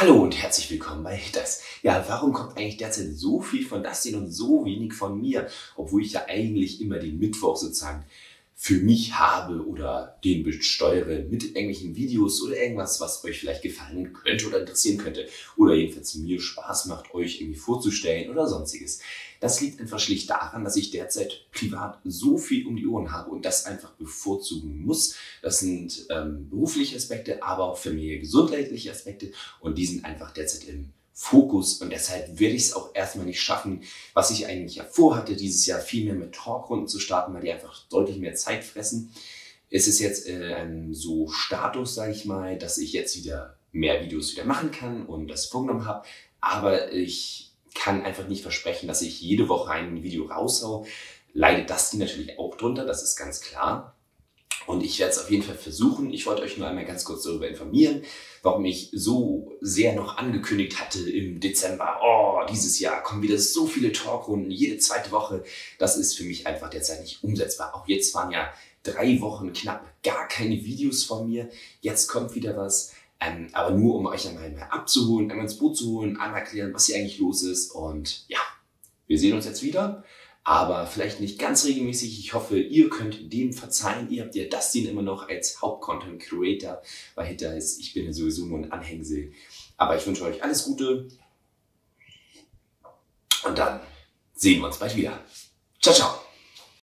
Hallo und herzlich willkommen bei Hitters. Ja, warum kommt eigentlich derzeit so viel von Dustin und so wenig von mir, obwohl ich ja eigentlich immer den Mittwoch sozusagen für mich habe oder den besteuere mit irgendwelchen Videos oder irgendwas, was euch vielleicht gefallen könnte oder interessieren könnte oder jedenfalls mir Spaß macht, euch irgendwie vorzustellen oder sonstiges. Das liegt einfach schlicht daran, dass ich derzeit privat so viel um die Ohren habe und das einfach bevorzugen muss. Das sind ähm, berufliche Aspekte, aber auch mich gesundheitliche Aspekte und die sind einfach derzeit im Fokus und deshalb werde ich es auch erstmal nicht schaffen, was ich eigentlich ja vorhatte, dieses Jahr viel mehr mit Talkrunden zu starten, weil die einfach deutlich mehr Zeit fressen. Es ist jetzt äh, ein so Status, sage ich mal, dass ich jetzt wieder mehr Videos wieder machen kann und das vorgenommen habe, aber ich kann einfach nicht versprechen, dass ich jede Woche ein Video raushau. Leidet das natürlich auch drunter, das ist ganz klar. Und ich werde es auf jeden Fall versuchen. Ich wollte euch nur einmal ganz kurz darüber informieren, warum ich so sehr noch angekündigt hatte im Dezember, oh, dieses Jahr kommen wieder so viele Talkrunden, jede zweite Woche. Das ist für mich einfach derzeit nicht umsetzbar. Auch jetzt waren ja drei Wochen knapp gar keine Videos von mir. Jetzt kommt wieder was. Ähm, aber nur, um euch einmal abzuholen, einmal ins Boot zu holen, einmal erklären, was hier eigentlich los ist. Und ja, wir sehen uns jetzt wieder aber vielleicht nicht ganz regelmäßig. Ich hoffe, ihr könnt dem verzeihen. Ihr habt ja Dustin immer noch als Hauptcontent Creator, weil hinter ist, ich bin ja sowieso nur ein Anhängsel. Aber ich wünsche euch alles Gute und dann sehen wir uns bald wieder. Ciao, ciao.